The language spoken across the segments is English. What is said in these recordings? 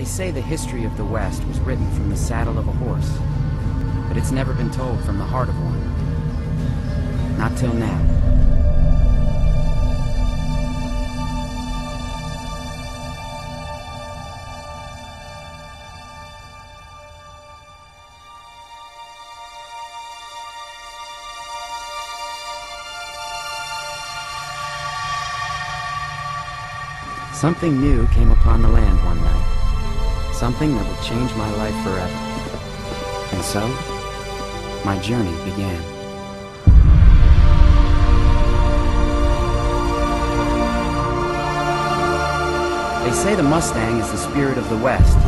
They say the history of the West was written from the saddle of a horse, but it's never been told from the heart of one. Not till now. Something new came upon the land one night. Something that would change my life forever. And so, my journey began. They say the Mustang is the spirit of the West.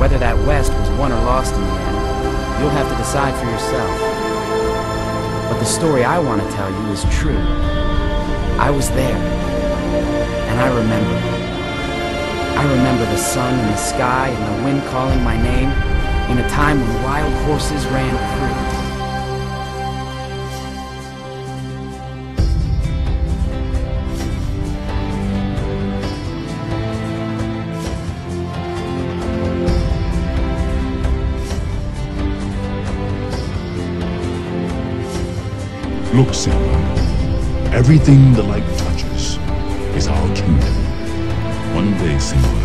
Whether that West was won or lost in the end, you'll have to decide for yourself. But the story I want to tell you is true. I was there, and I remember. The sun and the sky and the wind calling my name in a time when wild horses ran free. Look. Everything the light touches is our kingdom. One day, Simba,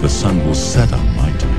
the sun will set on my domain.